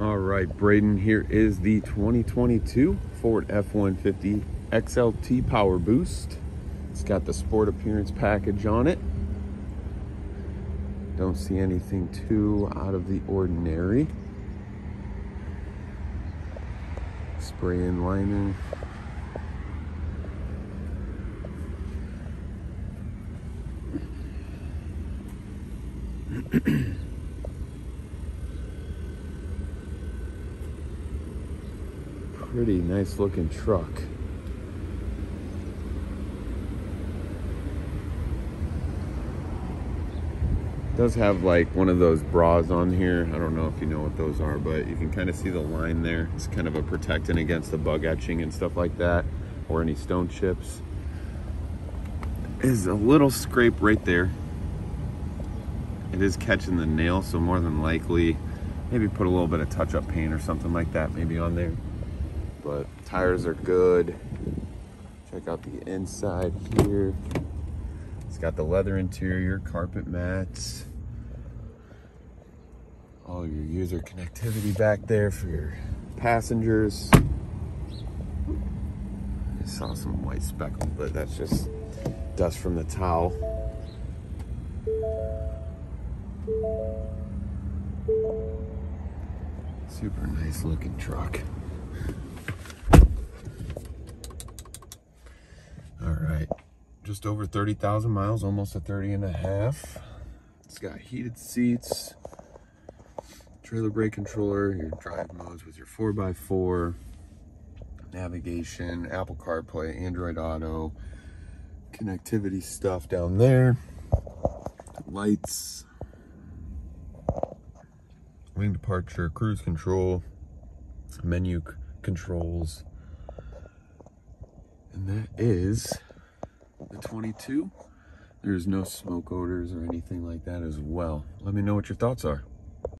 All right, Braiden, here is the 2022 Ford F-150 XLT Power Boost. It's got the sport appearance package on it. Don't see anything too out of the ordinary. Spray in liner. Pretty nice looking truck. does have like one of those bras on here. I don't know if you know what those are, but you can kind of see the line there. It's kind of a protectant against the bug etching and stuff like that, or any stone chips. Is a little scrape right there. It is catching the nail, so more than likely, maybe put a little bit of touch-up paint or something like that maybe on there. But tires are good. Check out the inside here. It's got the leather interior, carpet mats all your user connectivity back there for your passengers. I saw some white speckle, but that's just dust from the towel. Super nice looking truck. All right, just over 30,000 miles, almost a 30 and a half. It's got heated seats, trailer brake controller, your drive modes with your 4x4, navigation, Apple CarPlay, Android Auto, connectivity stuff down there, lights, wing departure, cruise control, menu controls, and that is the 22. There's no smoke odors or anything like that as well. Let me know what your thoughts are.